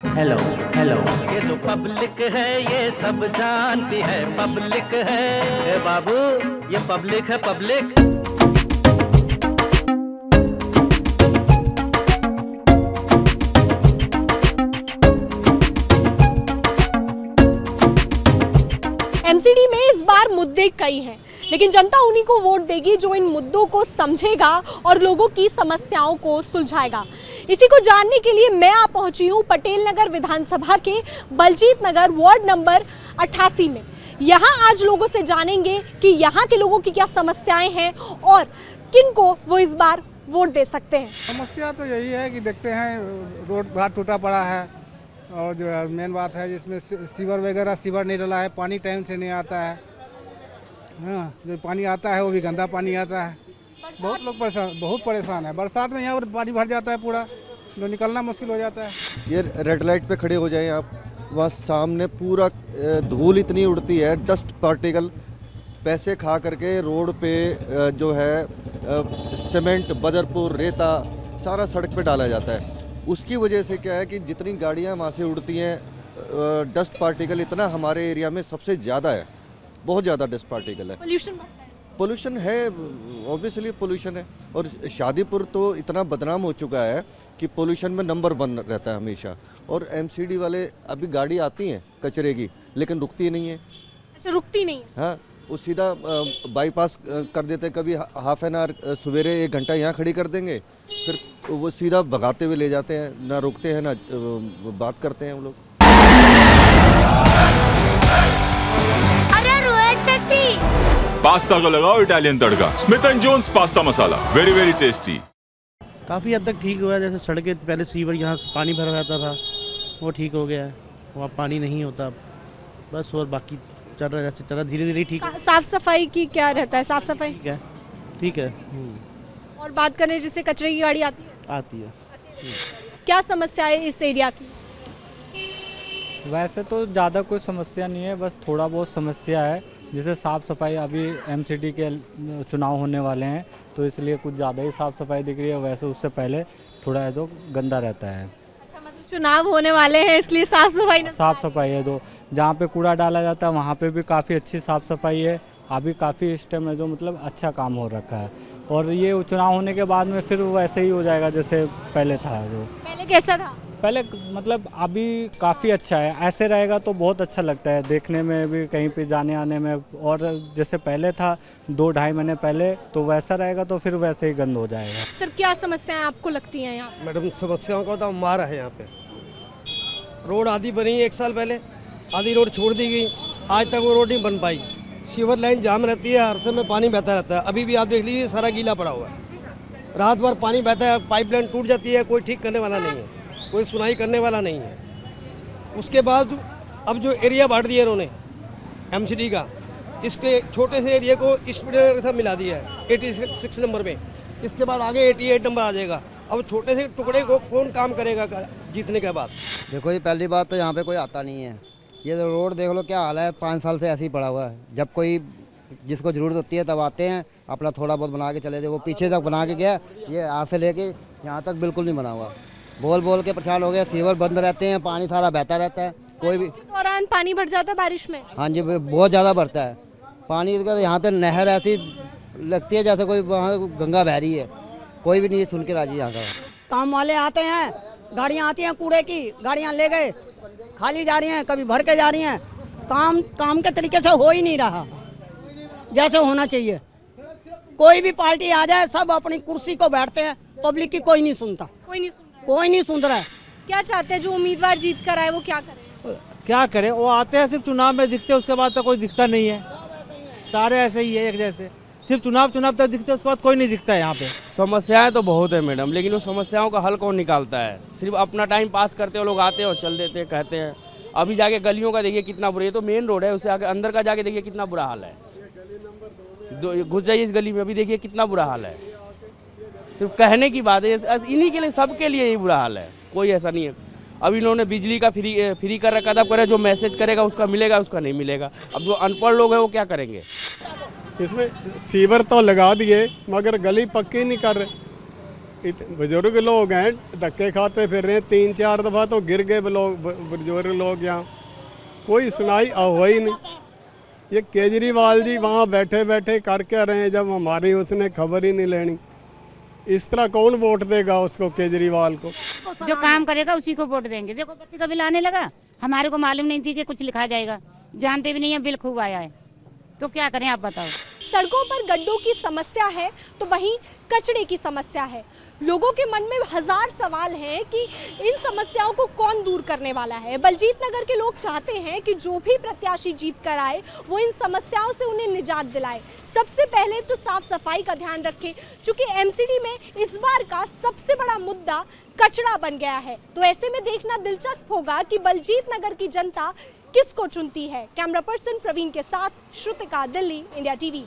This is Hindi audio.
हेलो हेलो ये जो पब्लिक है ये सब जानती है। पब्लिक है बाबू ये पब्लिक है पब्लिक एमसीडी में इस बार मुद्दे कई हैं लेकिन जनता उन्हीं को वोट देगी जो इन मुद्दों को समझेगा और लोगों की समस्याओं को सुलझाएगा। इसी को जानने के लिए मैं आप पहुँची हूँ पटेल नगर विधानसभा के बलजीत नगर वार्ड नंबर 88 में। यहाँ आज लोगों से जानेंगे कि यहाँ के लोगों की क्या समस्याएँ हैं और किन को वो इस बार वोट दे सकते हैं। समस्या तो यही है कि देखते हैं, रोड घाट टूटा पड़ा है और जो है मेन बात है जिसमें सीवर वगैरह सीवर नहीं डला है, पानी टाइम से नहीं आता है। हाँ जो पानी आता है वो भी गंदा पानी आता है। बहुत लोग परेशान बहुत परेशान है। बरसात में यहाँ पर पानी भर जाता है पूरा जो निकलना मुश्किल हो जाता है। ये रेड लाइट पे खड़े हो जाए आप वहाँ सामने पूरा धूल इतनी उड़ती है डस्ट पार्टिकल पैसे खा करके रोड पे जो है सीमेंट बदरपुर रेता सारा सड़क पे डाला जाता है। उसकी वजह से क्या है कि जितनी गाड़ियाँ वहाँ से उड़ती हैं डस्ट पार्टिकल इतना हमारे एरिया में सबसे ज़्यादा है बहुत ज़्यादा डस्ट पार्टिकल है। पोल्यूशन है ऑब्वियसली पोल्यूशन है। और शादीपुर तो इतना बदनाम हो चुका है कि पोल्यूशन में नंबर वन रहता है हमेशा। और एमसीडी वाले अभी गाड़ी आती हैं कचरे की लेकिन रुकती नहीं है। अच्छा रुकती नहीं है? हाँ वो सीधा बाईपास कर देते हैं, कभी हाफ़ एन आवर सवेरे एक घंटा यहाँ खड़ी कर देंगे फिर वो सीधा भगाते हुए ले जाते हैं। ना रुकते हैं ना बात करते हैं हम लोग। पास्ता को लगाओ Italian tadka. Smith and Jones pasta masala. Very very tasty काफ़ी हद तक ठीक हुआ जैसे सड़कें पहले सीवर यहाँ से पानी भरा रहता था वो ठीक हो गया। है वहाँ पानी नहीं होता बस और बाकी चल रहा है जैसे चल रहा धीरे धीरे ठीक साफ़ सफ़ाई की क्या रहता है? साफ़ सफ़ाई ठीक है। ठीक है। हम्म, और बात करें जिससे कचरे की गाड़ी आती है। आती है। क्या समस्या है इस एरिया की? वैसे तो ज़्यादा कोई समस्या नहीं है बस थोड़ा बहुत समस्या है। जैसे साफ़ सफ़ाई अभी एमसीडी के चुनाव होने वाले हैं तो इसलिए कुछ ज़्यादा ही साफ़ सफ़ाई दिख रही है वैसे उससे पहले थोड़ा है तो गंदा रहता है। अच्छा मतलब चुनाव होने वाले हैं इसलिए साफ़ सफ़ाई साफ़ सफ़ाई है तो जहाँ पे कूड़ा डाला जाता है वहाँ पे भी काफ़ी अच्छी साफ़ सफ़ाई है। अभी काफ़ी इस टाइम है जो मतलब अच्छा काम हो रखा है। और ये चुनाव होने के बाद में फिर वैसे ही हो जाएगा जैसे पहले था जो। पहले कैसा था? पहले मतलब अभी काफ़ी अच्छा है। ऐसे रहेगा तो बहुत अच्छा लगता है। देखने में भी कहीं पे जाने आने में। और जैसे पहले था दो ढाई महीने पहले तो वैसा रहेगा तो फिर वैसे ही गंद हो जाएगा। सर क्या समस्याएँ आपको लगती हैं यहाँ? मैडम समस्याओं का तो मार है यहाँ पे। रोड आधी बनी एक साल पहले आधी रोड छोड़ दी गई। आज तक वो रोड नहीं बन पाई। सीवर लाइन जाम रहती है हर समय पानी बहता रहता है। अभी भी आप देख लीजिए सारा गीला पड़ा हुआ है। रात भर पानी बहता है पाइपलाइन टूट जाती है कोई ठीक करने वाला नहीं है। कोई सुनाई करने वाला नहीं है। उसके बाद अब जो एरिया बांट दिया इन्होंने एमसीडी का, इसके छोटे से एरिया को स्पीडर के साथ मिला दिया है एटी सिक्स नंबर में। इसके बाद आगे एटी एट नंबर आ जाएगा। अब छोटे से टुकड़े को कौन काम करेगा जीतने के बाद? देखो ये पहली बात तो यहाँ पे कोई आता नहीं है। ये तो रोड देख लो क्या हाल है, पाँच साल से ऐसे ही पड़ा हुआ है। जब कोई जिसको ज़रूरत होती है तब आते हैं, अपना थोड़ा बहुत बना के चले जाते वो पीछे तक बना के गया, ये यहाँ से लेके यहाँ तक बिल्कुल नहीं बना हुआ। बोल बोल के परेशान हो गए सीवर बंद रहते हैं पानी सारा बहता रहता है कोई भी दौरान पानी भर जाता है बारिश में? हाँ जी बहुत ज़्यादा बढ़ता है। पानी का यहाँ तो नहर ऐसी लगती है जैसे कोई वहाँ गंगा बह रही है। कोई भी नहीं सुन के राज़ी यहाँ का। काम वाले आते हैं गाड़ियाँ आती हैं कूड़े की गाड़ियाँ ले गए खाली जा रही हैं कभी भर के जा रही हैं। काम काम के तरीके से हो ही नहीं रहा। जैसे होना चाहिए। कोई भी पार्टी आ जाए सब अपनी कुर्सी को बैठते हैं पब्लिक की कोई नहीं सुनता। कोई नहीं सुन रहा है। कोई नहीं सुन रहा है। क्या चाहते हैं जो उम्मीदवार जीत कर आए वो क्या करे? क्या करे? वो आते हैं सिर्फ़ चुनाव में दिखते हैं उसके बाद तो कोई दिखता नहीं है। सारे ऐसे ही है एक जैसे। सिर्फ़ चुनाव चुनाव तक दिखते उसके बाद कोई नहीं दिखता है यहाँ पे। समस्याएँ तो बहुत है मैडम लेकिन उस समस्याओं का हल कौन निकालता है? सिर्फ़ अपना टाइम पास करते हैं लोग आते हैं और चल देते हैं कहते हैं। अभी जाके गलियों का देखिए कितना बुरा ये तो मेन रोड है उसे आगे अंदर का जाके देखिए कितना बुरा हाल है। घुस जाइए इस गली में अभी देखिए कितना बुरा हाल है। सिर्फ़ कहने की बात है इन्हीं के लिए, सबके लिए ही बुरा हाल है। कोई ऐसा नहीं है। अब इन्होंने बिजली का फ्री फ्री कर रखा था जो मैसेज करेगा, उसका मिलेगा, उसका नहीं मिलेगा। अब जो अनपढ़ लोग हैं, वो क्या करेंगे? इसमें सीवर तो लगा दिए, मगर गली पक्की नहीं कर रहे। बुज़ुर्ग लोग हैं, धक्के खाते फिर रहे तीन चार दफ़ा तो गिर गए बुज़ुर्ग लोग यहाँ। कोई सुनाई हुआ ही नहीं। ये केजरीवाल जी वहाँ बैठे बैठे कर क्या रहे हैं, जब हमारी उसने खबर ही नहीं लेनी। इस तरह कौन वोट देगा उसको केजरीवाल को? जो काम करेगा उसी को वोट देंगे। देखो बत्ती का बिल आने लगा? हमारे को मालूम नहीं थी कि कुछ लिखा जाएगा। जानते भी नहीं है बिल खूब आया है। तो क्या करें आप बताओ। सड़कों पर गड्ढों की समस्या है तो वहीं कचड़े की समस्या है। लोगों के मन में हज़ार सवाल हैं कि इन समस्याओं को कौन दूर करने वाला है। बलजीत नगर के लोग चाहते हैं कि जो भी प्रत्याशी जीत कर आए वो इन समस्याओं से उन्हें निजात दिलाए। सबसे पहले तो साफ़ सफ़ाई का ध्यान रखें, क्योंकि एमसीडी में इस बार का सबसे बड़ा मुद्दा कचरा बन गया है। तो ऐसे में देखना दिलचस्प होगा कि बलजीत नगर की जनता किसको चुनती है। कैमरा पर्सन प्रवीण के साथ श्रुतिका दिल्ली इंडिया टीवी